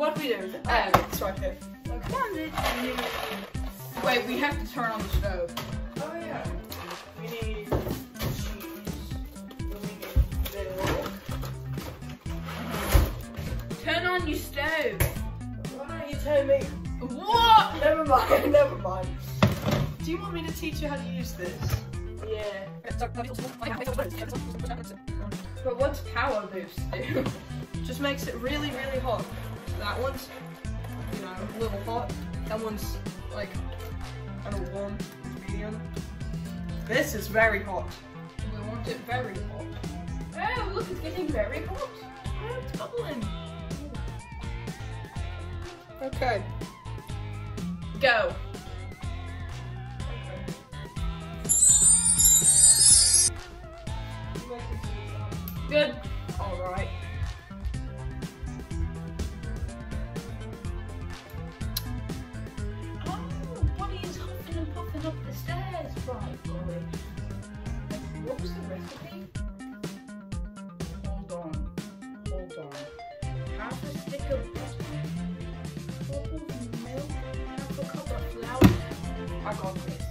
what do we do? Oh, it's right here. Come on, dude. Wait, we have to turn on the stove. Oh yeah. We need cheese. We need milk. Turn on your stove. Why don't you tell me? What? Never mind, never mind. Do you want me to teach you how to use this? Yeah. But what's power boost do? Just makes it really, really hot. That one's, you know, a little hot. That one's like, I don't warm, medium. This is very hot. We want it very hot. Oh, look, it's getting very hot. Oh, it's bubbling. Okay. Go. Good. All right, boy. What was the recipe? Hold on. Hold on. Half a stick of butter, cup of milk, half a cup of flour. I got this.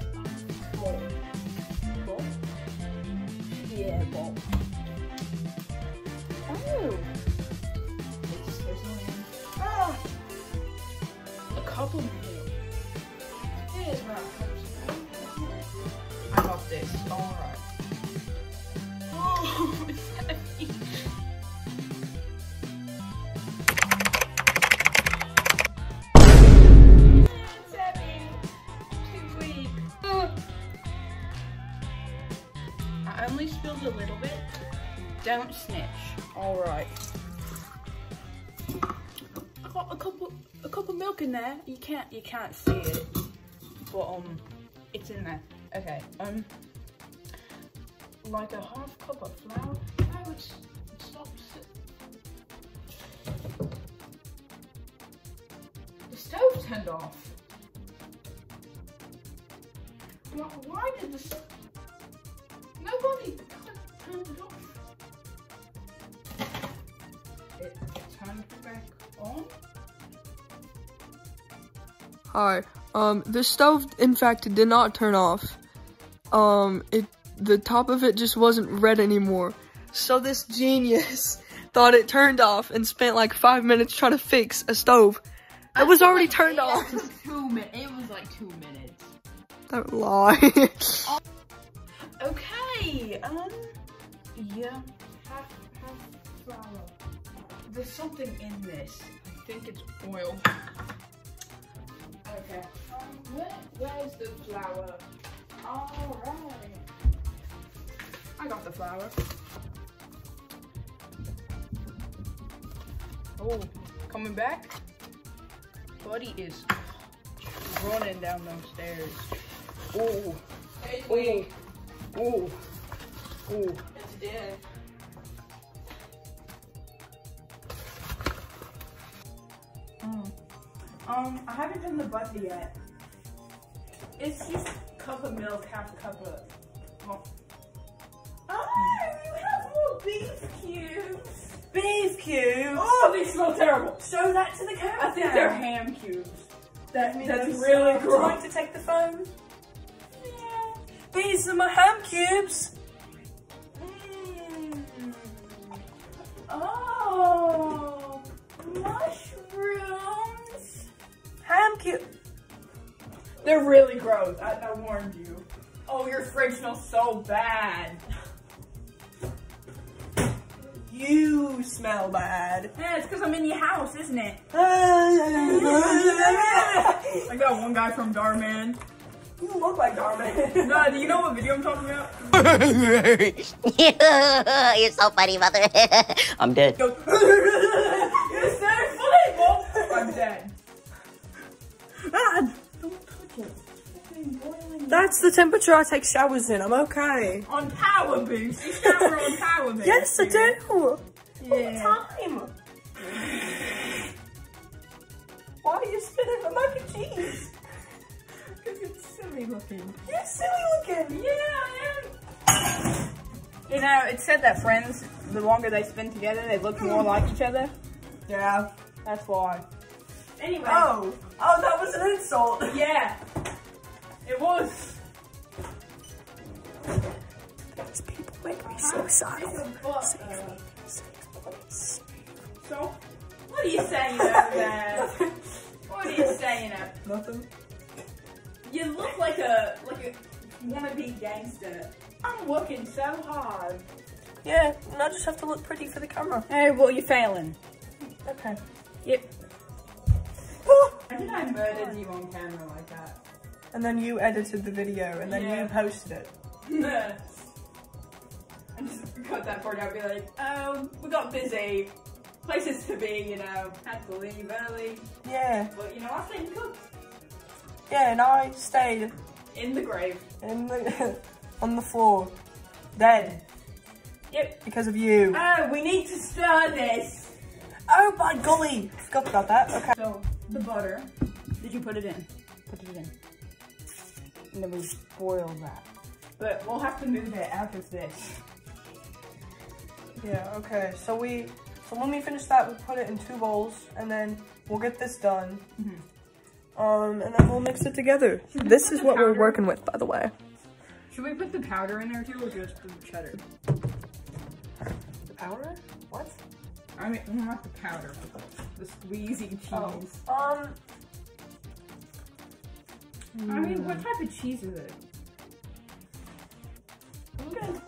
Don't snitch. All right. I got a cup of a cup of milk in there. You can't you can't see it, but um, it's in there. Okay. Um, like a half cup of flour. No, it's it stops. The stove turned off. Why, why did the nobody turned it off? It turned back on. Hi. Um, the stove, in fact, did not turn off. Um, it, the top of it just wasn't red anymore. So this genius thought it turned off and spent like five minutes trying to fix a stove that was already turned off. Two minutes. It was like two minutes. Don't lie. Okay. Um. Yeah. Half half flour. There's something in this. I think it's oil. Okay. Um, where where's the flour? All right. I got the flour. Oh, coming back. Buddy is running down those stairs. Oh, oh, oh, oh. It's dead. Um, I haven't done the butter yet. It's just cup of milk, half a cup of. Well, oh, you have more beef cubes. Beef cubes. Oh, they smell terrible. Show that to the camera. I think they're ham cubes. That means That's really gross. Want to take the phone? Yeah. These are my ham cubes. Mm. Oh, mushrooms. Ham cube. They're really gross. I, I warned you. Oh, your fridge smells so bad. You smell bad. Yeah, it's because I'm in your house, isn't it? I got one guy from Darman. You look like Darman. Nah, do you know what video I'm talking about? You're so funny, mother. I'm dead. That's the temperature I take showers in. I'm okay. On power boost. You shower on power boost. Yes, I do. All Yeah. the time. Why are you spinning the mac and cheese? Because it's silly looking. You're silly looking. Yeah, I am. You know, it said that friends, the longer they spend together, they look more like each other. Yeah. That's why. Anyway. Oh, oh, that was an insult. Yeah. It was. These people make me so suicidal. So, what are you saying over there? what are you saying over Nothing. You look like a like a wannabe gangster. I'm working so hard. Yeah, and I just have to look pretty for the camera. Hey, well, you're failing. Okay. Yep. Imagine I murdered you on camera like that. And then you edited the video, and then Yeah. you posted it. I just cut that part out. Be like, oh, we got busy. Places to be, you know. Had to leave early, Yeah, but you know, I stayed cooked yeah, and I stayed in the grave. in the on the floor, dead Yep. because of you. Oh, we need to stir this. Oh my golly, forgot about that. Okay. So the butter. Did you put it in? Put it in. And then we boil that. But we'll have to move it out of this. Yeah. Okay. So we. So when we finish that, we put it in two bowls, and then we'll get this done. Um, and then we'll mix it together. Should This is what we're working with, by the way. Should we put the powder in there too, or just the cheddar? The powder? What? I mean, not the powder. The squeezy cheese. Um. I mean, what type of cheese is it? I'm gonna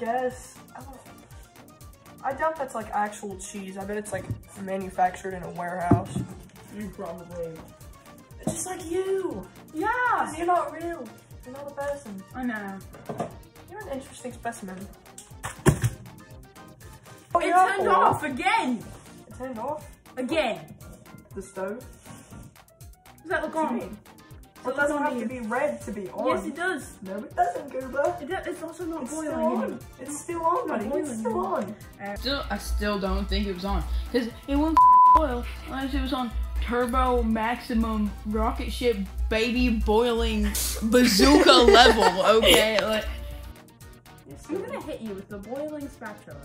guess. I, don't, I doubt that's like actual cheese. I bet it's like manufactured in a warehouse. You Probably. Just like you. Yeah. you're not real. You're not a person. I know. You're an interesting specimen. Oh, it yeah. turned off again. It turned off. Again. The stove. Does that look on? You? So It doesn't have to be red to be on. Yes, it does. No, it doesn't, Goober. It does. It's also not It's boiling. still on. It's still on, buddy. It's boiling still anymore. on. Uh, still, I still don't think it was on because it wouldn't boil unless it was on turbo maximum rocket ship baby boiling bazooka level. Okay, like I'm gonna hit you with the boiling spatula.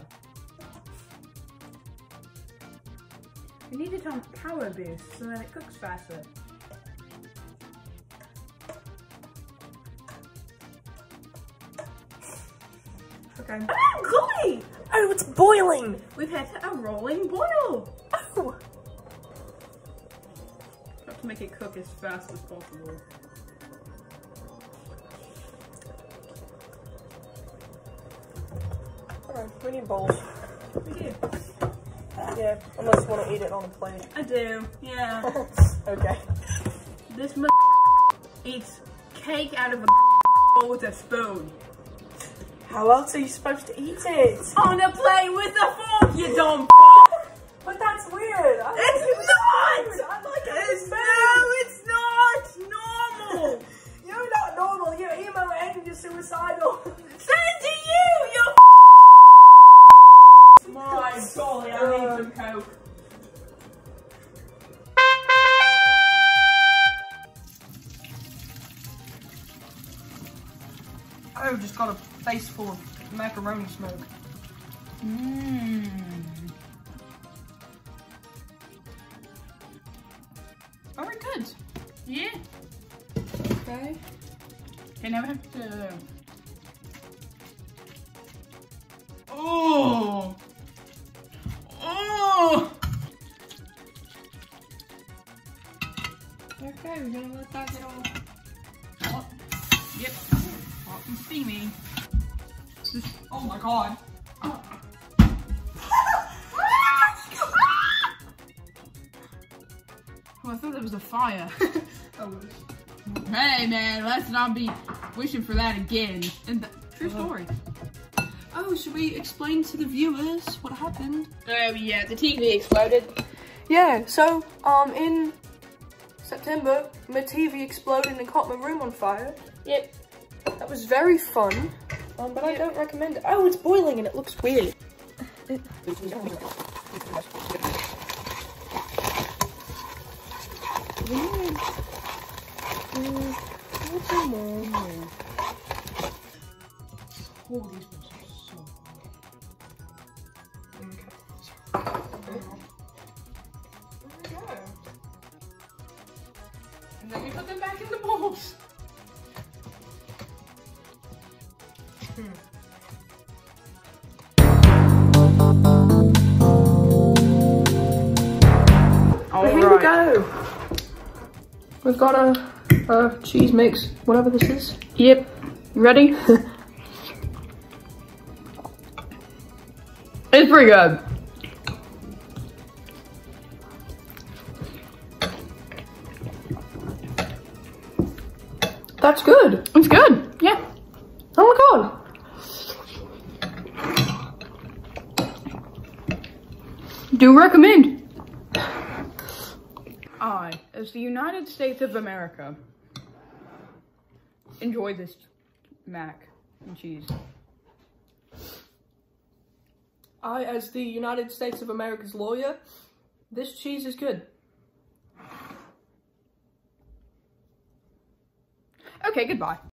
We need it on power boost so that it cooks faster. Okay. Ah, oh, golly! Oh, it's boiling. We've had a rolling boil. Oh. Have to make it cook as fast as possible. Alright, we need bowls. We do. Yeah, unless you want to eat it on a plate. I do. Yeah. okay. this eats cake out of a bowl with a spoon. How else are you supposed to eat it? On a plate with a fork, you dumb macaroni smoke. Mmm. Very good. Yeah. Okay. Okay, now we have to. Oh. Oh. Okay, we're gonna let that get all hot. Yep. Oh, hot and steamy. Oh my god. Oh, I thought that was a fire. Oh, hey man, let's not be wishing for that again. And th- true story. oh, should we explain to the viewers what happened? Oh yeah, the TV exploded. Yeah, so, um, in September, my TV exploded and caught my room on fire. Yep. That was very fun, one, but yep. I don't recommend it. Oh, it's boiling and it looks weird. And then you put them back in the bowls. All but here right. we go. We've got a, a cheese mix, whatever this is. Yep. You ready? It's pretty good. That's good. It's good. Do recommend. I, as the United States of America, enjoy this mac and cheese. I, as the United States of America's lawyer, this cheese is good. Okay, goodbye.